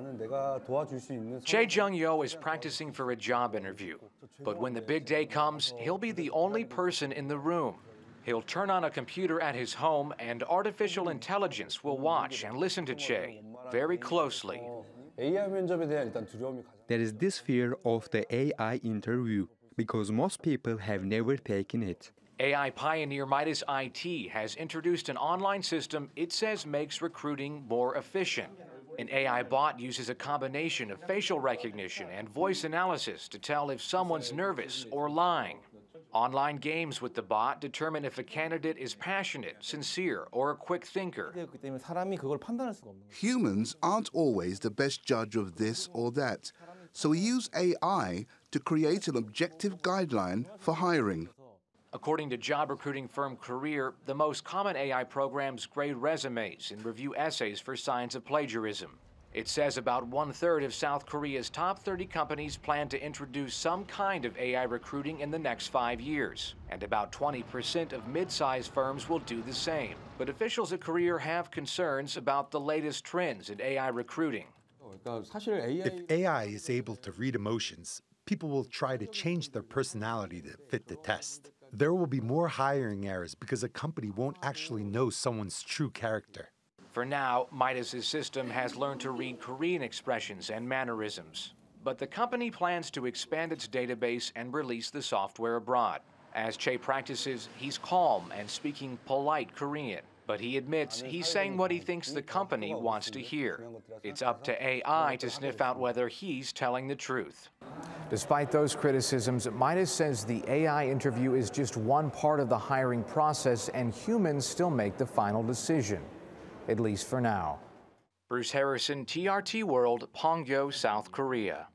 Jae Jung Yo is practicing for a job interview, but when the big day comes, he'll be the only person in the room. He'll turn on a computer at his home, and artificial intelligence will watch and listen to Che very closely. There is this fear of the AI interview because most people have never taken it. AI pioneer Midas IT has introduced an online system it says makes recruiting more efficient. An AI bot uses a combination of facial recognition and voice analysis to tell if someone's nervous or lying. Online games with the bot determine if a candidate is passionate, sincere, or a quick thinker. Humans aren't always the best judge of this or that, so we use AI to create an objective guideline for hiring. According to job recruiting firm Career, the most common AI programs grade resumes and review essays for signs of plagiarism. It says about one third of South Korea's top 30 companies plan to introduce some kind of AI recruiting in the next five years, and about 20% of mid sized firms will do the same. But officials at Career have concerns about the latest trends in AI recruiting. If AI is able to read emotions, people will try to change their personality to fit the test. There will be more hiring errors because a company won't actually know someone's true character. For now, Midas's system has learned to read Korean expressions and mannerisms. But the company plans to expand its database and release the software abroad. As Che practices, he's calm and speaking polite Korean. But he admits he's saying what he thinks the company wants to hear. It's up to AI to sniff out whether he's telling the truth. Despite those criticisms, Midas says the AI interview is just one part of the hiring process and humans still make the final decision, at least for now. Bruce Harrison, TRT World, Pangyo, South Korea.